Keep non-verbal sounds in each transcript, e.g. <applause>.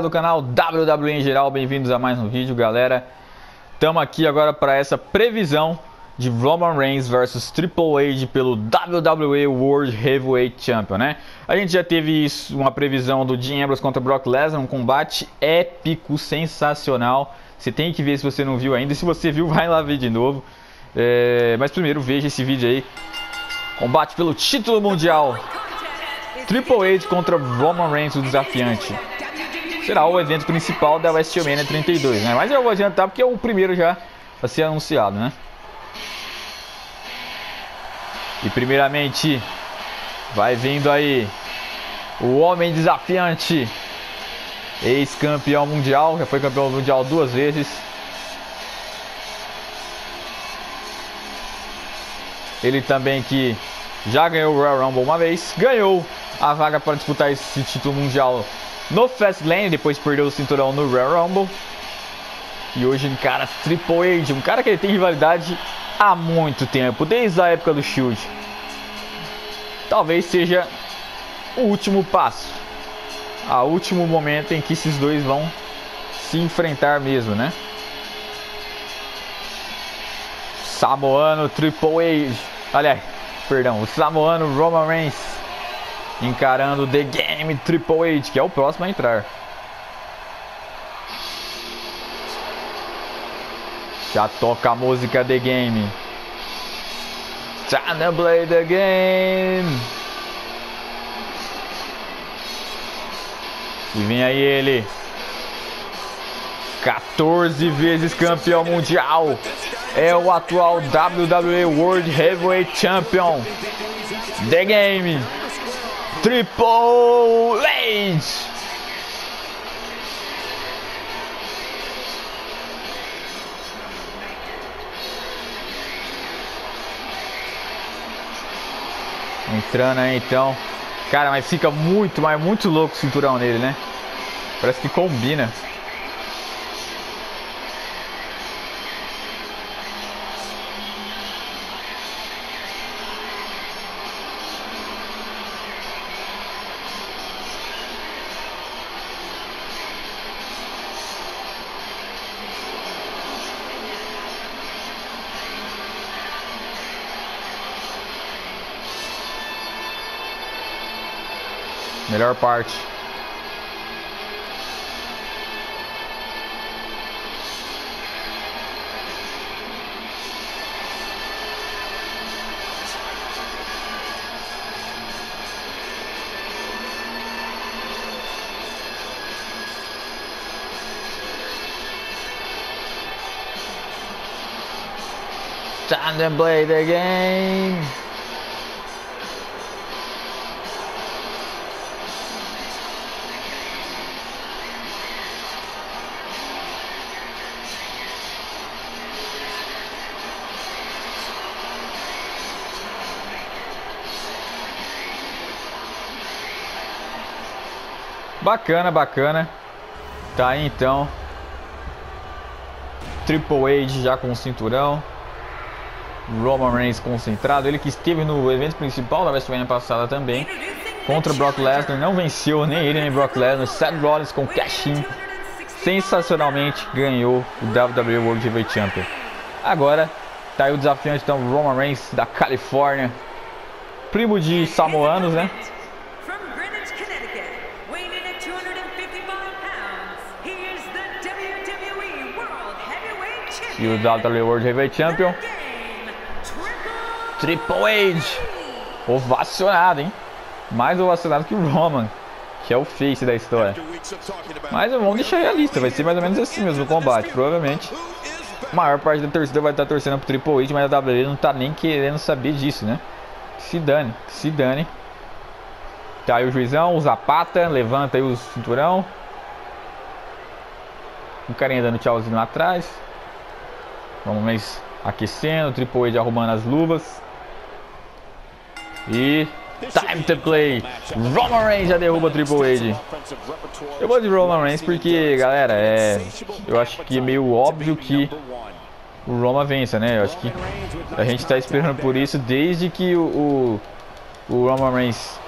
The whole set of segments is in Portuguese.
do canal WWE em geral, bem-vindos a mais um vídeo, galera. Estamos aqui agora para essa previsão de Roman Reigns versus Triple H pelo WWE World Heavyweight Champion, né? A gente já teve isso, uma previsão do Dean Ambrose contra Brock Lesnar, um combate épico, sensacional. Você tem que ver se você não viu ainda, se você viu, <laughs> vai lá ver de novo. É... Mas primeiro veja esse vídeo aí. Combate pelo título mundial. Triple H contra Roman Reigns, o desafiante será o evento principal da WrestleMania 32, né? Mas eu vou adiantar porque é o primeiro já a ser anunciado, né? E primeiramente vai vindo aí o homem desafiante, ex-campeão mundial, já foi campeão mundial duas vezes. Ele também que já ganhou o Royal Rumble uma vez, ganhou a vaga para disputar esse título mundial no Fastlane, depois perdeu o cinturão no Royal Rumble. E hoje encara Triple H, um cara que ele tem rivalidade há muito tempo, desde a época do Shield. Talvez seja o último passo, o último momento em que esses dois vão se enfrentar mesmo, né? Samoano Triple H, aliás, perdão, o Samoano Roman Reigns encarando The Game Triple H, que é o próximo a entrar. Já toca a música The Game. To play the game. E vem aí ele. 14 vezes campeão mundial. É o atual WWE World Heavyweight Champion. The Game. Triple H. Entrando aí então. Cara, mas fica muito, mas muito louco o cinturão nele, né? Parece que combina. Melhor parte. Time to play the game. Bacana, bacana. Tá aí então. Triple H já com o cinturão. Roman Reigns concentrado. Ele que esteve no evento principal da WrestleMania passada também. Contra Brock Lesnar. Não venceu nem ele nem Brock Lesnar. Seth Rollins com cash in. Sensacionalmente ganhou o WWE World Heavyweight Champion. Agora tá aí o desafiante então Roman Reigns da Califórnia. Primo de samoanos, né? E o WWE World Heavyweight Champion. Triple H. Ovacionado, hein? Mais ovacionado que o Roman, que é o face da história. Mas vamos deixar aí a lista. Vai ser mais ou menos assim mesmo o combate. Provavelmente a maior parte da torcida vai estar torcendo pro Triple H, mas a WWE não tá nem querendo saber disso, né? Se dane, se dane. Tá aí o juizão, o Zapata, levanta aí o cinturão. Um carinha dando tchauzinho lá atrás. Vamos aquecendo, Triple H arrumando as luvas. E time to play. Roman Reigns já derruba Triple H. Eu vou de Roman Reigns porque, galera, é, eu acho que é meio óbvio que o Roma vença, né? Eu acho que a gente está esperando por isso desde que o, o, o Roman Reigns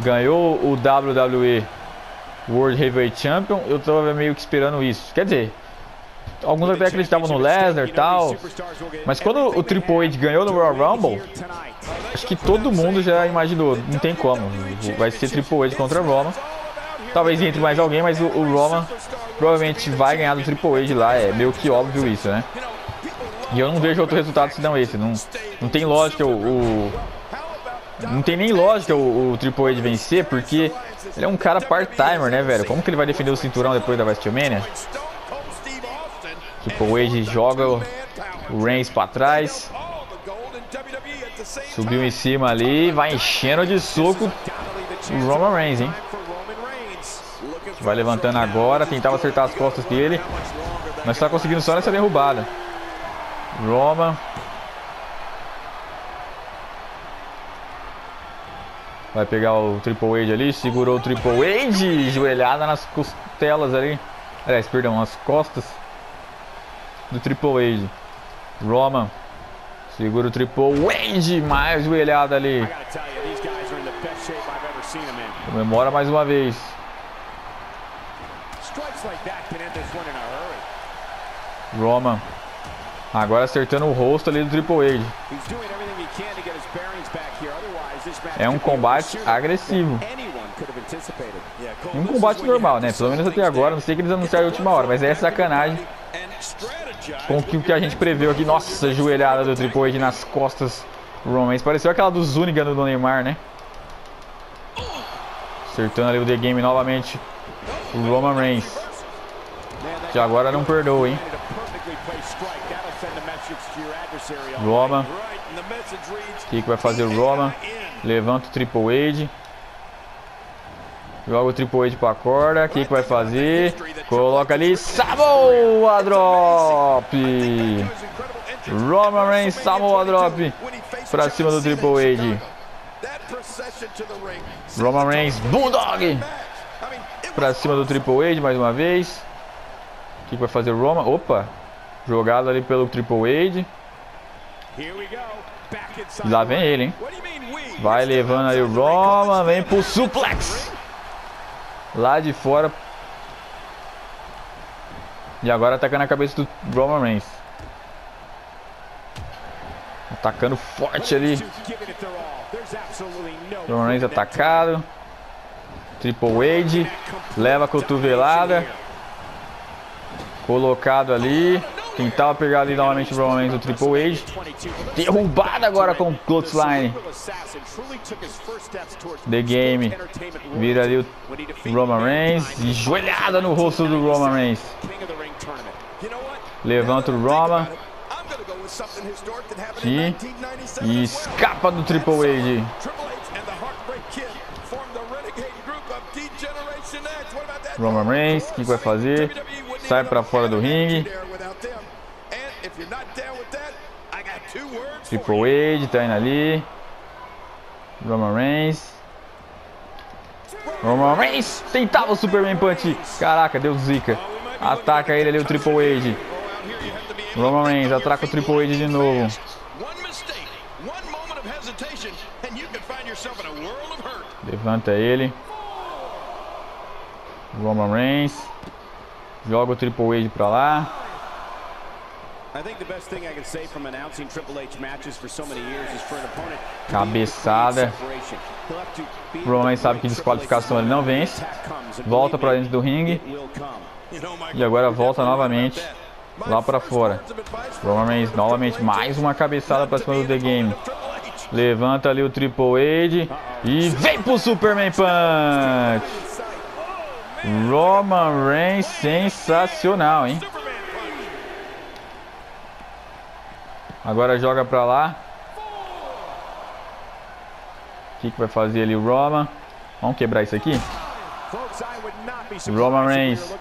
ganhou o WWE World Heavyweight Champion, eu tava meio que esperando isso. Quer dizer, alguns até acreditavam no Lesnar e tal, mas quando o Triple H ganhou no Royal Rumble, acho que todo mundo já imaginou, não tem como, vai ser Triple H contra Roman. Talvez entre mais alguém, mas o, o Roman provavelmente vai ganhar do Triple H lá, é meio que óbvio isso, né? E eu não vejo outro resultado senão esse, não, não tem lógica o, o não tem nem lógica o, o Triple H vencer, porque ele é um cara part-timer, né, velho? Como que ele vai defender o cinturão depois da WrestleMania? Triple H joga o Reigns pra trás. Subiu em cima ali, vai enchendo de soco o Roman Reigns, hein? Vai levantando agora, tentava acertar as costas dele. Mas está conseguindo só nessa derrubada. Roman. Vai pegar o Triple H ali, segurou o Triple H, joelhada nas costelas ali. Aliás, perdão, nas costas do Triple H. Roman segura o Triple H, mais joelhada ali. Comemora mais uma vez. Roman. Agora acertando o rosto ali do Triple H. É um combate agressivo. Um combate normal, né? Pelo menos até agora. Não sei que eles anunciaram a última hora, mas é sacanagem. Com o que a gente preveu aqui. Nossa, joelhada do Triple H nas costas do Roman. Pareceu aquela do Zuniga do Neymar, né? Acertando ali o The Game novamente. O Roman Reigns. Que agora não perdoa, hein? Roman. O que, que vai fazer o Roman? Levanta o Triple H. Joga o Triple H pra corda. O que, que vai fazer? Coloca ali. Samoa Drop. Roman Reigns, Samoa Drop. Pra cima do Triple H. Roman Reigns, Bulldog. Pra cima do Triple H mais uma vez. O que, que vai fazer o Roman? Opa. Jogado ali pelo Triple H. Lá vem ele, hein? Vai levando aí o Roman, vem pro suplex. Lá de fora. E agora atacando a cabeça do Roman Reigns. Atacando forte ali. Roman Reigns atacado. Triple H. Leva a cotovelada. Colocado ali. Tentava pegar ali novamente Reigns, o Triple H. Derrubada agora com o Clothesline. The Game. Vira ali o Roman Reigns. E joelhada no rosto do Roman Reigns. Levanta o Roman. E, e escapa do Triple H. Roman Reigns, o que vai fazer? Sai para fora do ringue. Triple H tá indo ali. Roman Reigns. Roman Reigns tentava o Superman Punch. Caraca, deu zica. Ataca ele ali o Triple H. Roman Reigns ataca o Triple H de novo. Levanta ele. Roman Reigns. Joga o Triple H pra lá. Cabeçada. Roman sabe que desqualificação ele não vence. Volta para dentro do ringue. E agora volta novamente lá para fora. Roman Reigns novamente mais uma cabeçada para cima do The Game. Levanta ali o Triple H e vem pro Superman Punch. Roman Reigns sensacional, hein? Agora joga pra lá. O que, que vai fazer ali o Roman? Vamos quebrar isso aqui? Roman Reigns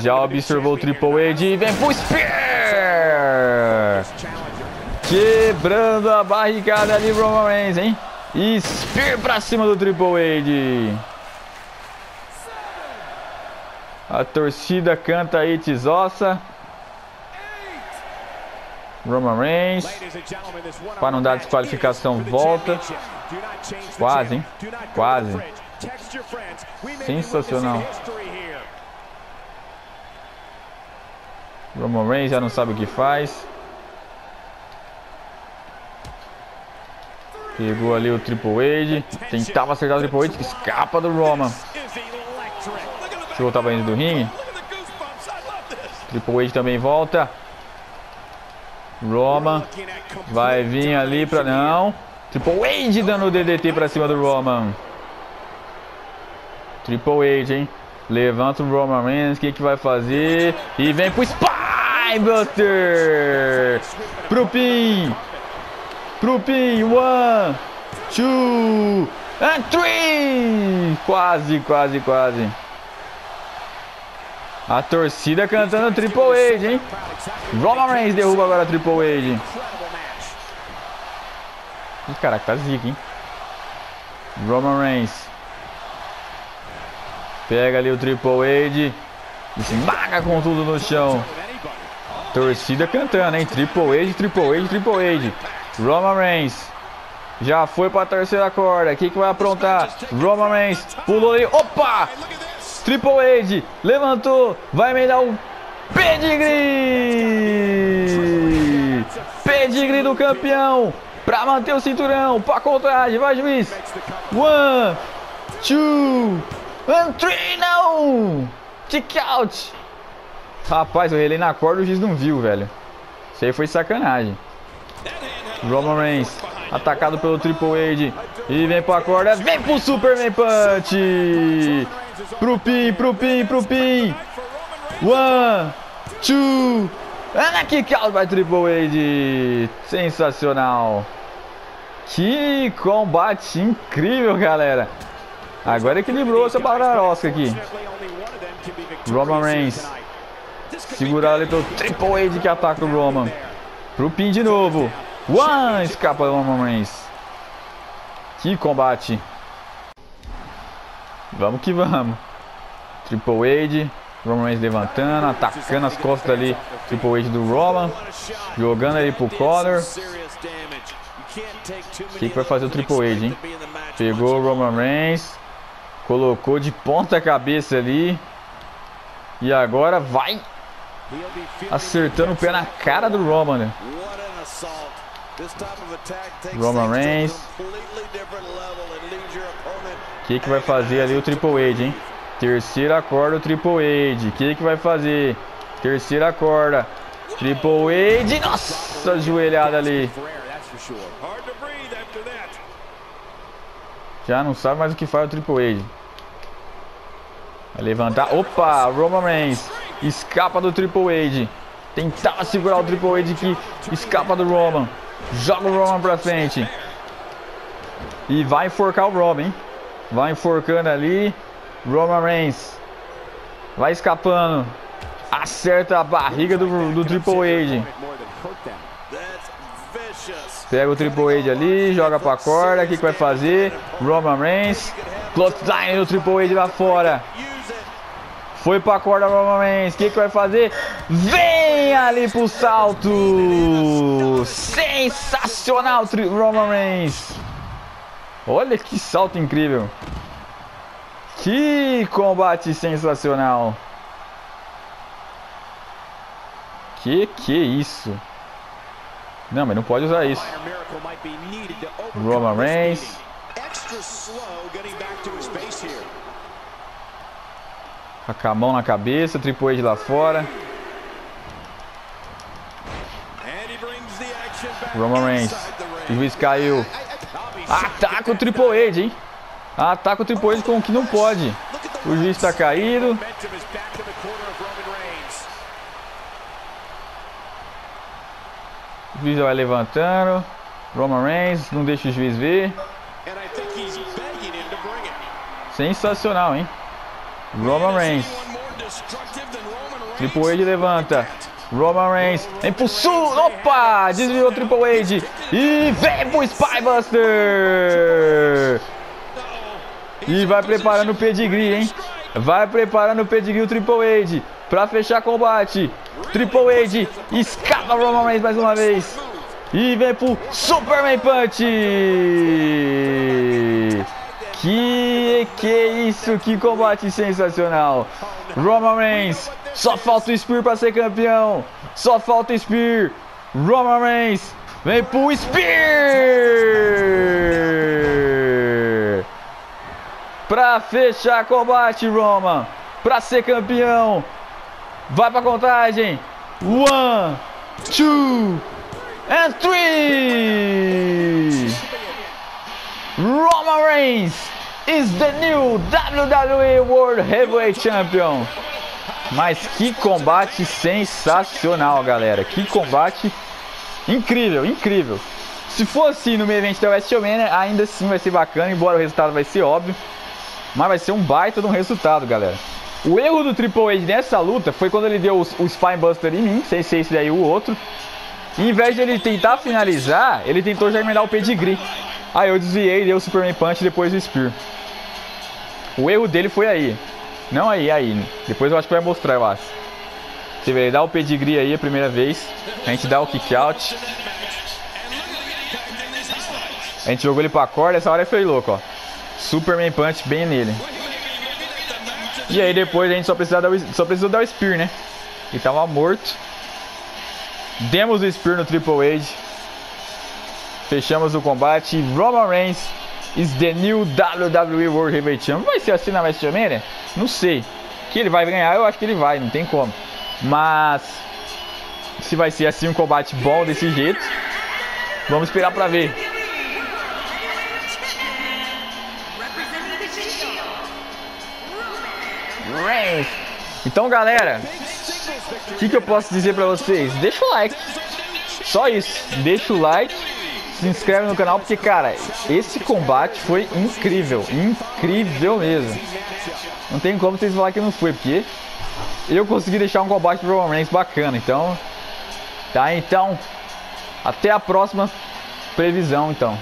já observou o Triple H e vem pro Spear! Quebrando a barricada ali, Roman Reigns, hein? E Spear pra cima do Triple H. A torcida canta aí, Tizossa. Roman Reigns. Para não dar desqualificação, volta. Quase, hein? Quase. Sensacional. Roman Reigns já não sabe o que faz. Pegou ali o Triple H. Tentava acertar o Triple H. Escapa do Roman. Deixa eu voltar para dentro do ringue. Triple H também volta. Roman. Vai vir ali para não. Triple H dando o DDT para cima do Roman. Triple H, hein? Levanta o Roman Reigns. O que, que vai fazer? E vem pro Spinebuster. Pro pin. Pro pin. One. Two. And three. Quase, quase, quase. A torcida cantando Triple H, hein? Roman Reigns derruba agora Triple H. Ih, caraca, tá zica, hein? Roman Reigns. Pega ali o Triple H. E se maga com tudo no chão. Torcida cantando, hein? Triple H, Triple H, Triple H. Roman Reigns. Já foi pra terceira corda. O que, que vai aprontar? Roman Reigns pulou ali. Opa! Triple H levantou, vai emendar o pedigree! Pedigree do campeão para manter o cinturão, para contagem, vai juiz! One, two, and three, não! Kick out! Rapaz, eu relei na corda, o juiz não viu, velho. Isso aí foi sacanagem. Roman Reigns, atacado pelo Triple H. E vem pra corda, vem pro Superman Punch! Pro pin, pro pin, pro pin. One, two. And a kick out by Triple H. Sensacional. Que combate incrível, galera. Agora equilibrou essa bararosca aqui. Roman Reigns. Segurado ali pelo Triple H que ataca o Roman. Pro pin de novo. One, escapa o Roman Reigns. Que combate. Vamos que vamos. Triple H. Roman Reigns levantando, atacando as costas ali. Triple H do Roman. Jogando ali pro Connor. O que, que vai fazer o Triple H, hein? Pegou o Roman Reigns. Colocou de ponta cabeça ali. E agora vai acertando o pé na cara do Roman. Né? Roman Reigns. Que, que vai fazer ali o Triple H, hein? Terceira corda o Triple H. Que, que vai fazer? Terceira corda. Triple H. Nossa, joelhada ali. Já não sabe mais o que faz o Triple H. Vai levantar. Opa, Roman Reigns. Escapa do Triple H. Tentar segurar o Triple H que escapa do Roman. Joga o Roman pra frente. E vai enforcar o Roman, hein? Vai enforcando ali. Roman Reigns. Vai escapando. Acerta a barriga do, do Triple H. Pega o Triple H ali, joga pra corda. O que, que vai fazer? Roman Reigns. Clothesline do Triple H lá fora. Foi pra corda Roman Reigns. O que, que vai fazer? Vem ali pro salto. Sensacional, Roman Reigns. Olha que salto incrível. Que combate sensacional. Que que é isso? Não, mas não pode usar isso. Roman Reigns. Com a mão na cabeça, Triple H lá fora. Roman Reigns. O juiz caiu. Ataca o Triple H, hein? Ataca o Triple H com o que não pode. O juiz está caído. O juiz vai levantando. Roman Reigns, não deixa o juiz ver. Sensacional, hein? Roman Reigns. Triple H levanta. Roman Reigns vem pro sul. Opa! Desviou Triple H. E vem pro Spybuster. E vai preparando o pedigree, hein? Vai preparando o pedigree o Triple H. Pra fechar combate. Triple H escapa Roman Reigns mais uma vez. E vem pro Superman Punch. Que que isso, que combate sensacional. Roman Reigns, só falta o Spear para ser campeão. Só falta o Spear. Roman Reigns, vem pro Spear. Pra fechar combate, Roman. Pra ser campeão. Vai pra contagem. One, two, and three. Roman Reigns is the new WWE World Heavyweight Champion. Mas que combate sensacional, galera. Que combate incrível, incrível. Se for assim no meio evento da WrestleMania, ainda assim vai ser bacana, embora o resultado vai ser óbvio. Mas vai ser um baita de um resultado, galera. O erro do Triple H nessa luta foi quando ele deu o, Spinebuster em mim, sem ser esse daí o outro. E, em vez de ele tentar finalizar, ele tentou já emendar o pedigree. Aí eu desviei, deu o Superman Punch depois o Spear. O erro dele foi aí. Não aí, aí. Depois eu acho que vai mostrar, eu acho. Você vê, ele dá o pedigree aí a primeira vez. A gente dá o kick out. A gente jogou ele pra corda, essa hora foi louco, ó. Superman Punch bem nele. E aí depois a gente só precisou dar o, só precisou dar o Spear, né? Ele tava morto. Demos o Spear no Triple H. Fechamos o combate. Roman Reigns is the new WWE World Heavyweight Champion. Vai ser assim na WrestleMania? Não sei. Que ele vai ganhar, eu acho que ele vai, não tem como. Mas se vai ser assim um combate bom desse jeito, vamos esperar para ver. Reigns. Então, galera, o que, que eu posso dizer para vocês? Deixa o like. Só isso. Deixa o like. Se inscreve no canal porque, cara, esse combate foi incrível. Incrível mesmo. Não tem como vocês falar que não foi, porque eu consegui deixar um combate pro Roman Reigns bacana. Então, tá, então, até a próxima previsão, então.